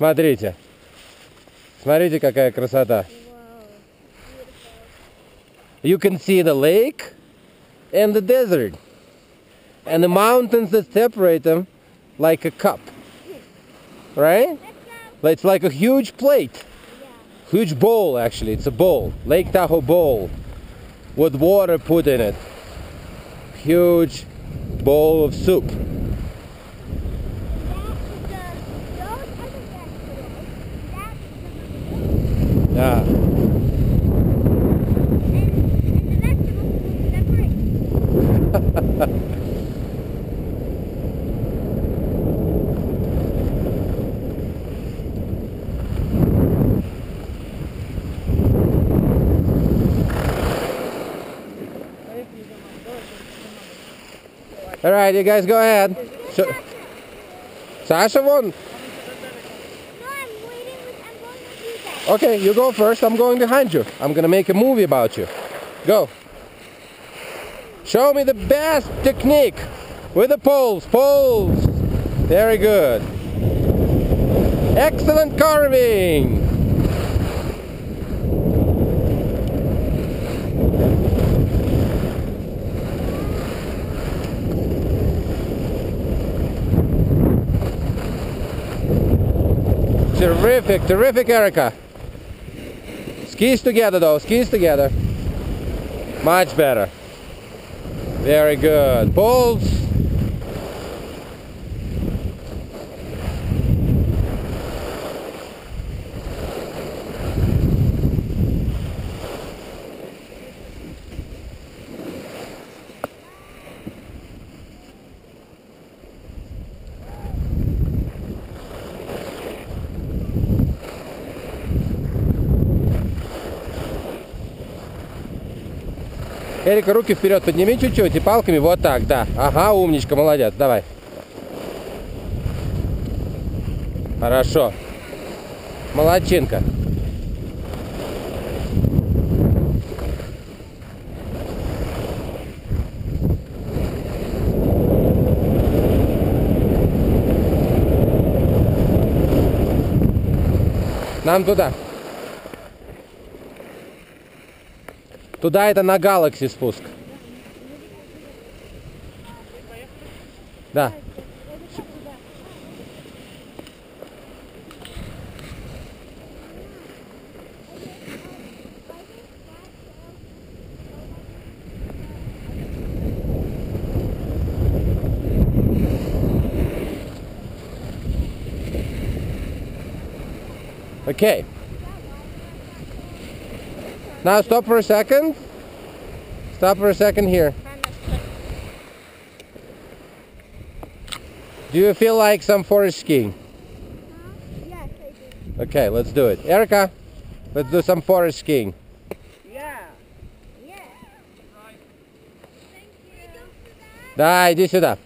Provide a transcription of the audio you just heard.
Смотрите. Смотрите, какая красота. You can see the lake and the desert. And the mountains that separate them like a cup. Right? It's like a huge plate. Huge bowl, actually. It's a bowl. Lake Tahoe bowl. With water put in it. Huge bowl of soup. All right, you guys go ahead. So, Sasha won. Okay, you go first. I'm going behind you. I'm gonna make a movie about you. Go. Show me the best technique with the poles. Poles. Very good. Excellent carving. Terrific, terrific, Erica. Skis together though, skis together. Much better. Very good. Pulls. Эрика, руки вперед подними чуть-чуть и палками вот так, да. Ага, умничка, молодец, давай. Хорошо. Молодчинка. Нам туда. Туда это на Galaxy спуск. Да. Okay. Now stop for a second. Stop for a second here. Do you feel like some forest skiing? Yes, I do. Okay, let's do it. Erica, let's do some forest skiing. Yeah. Yeah. Да, иди сюда.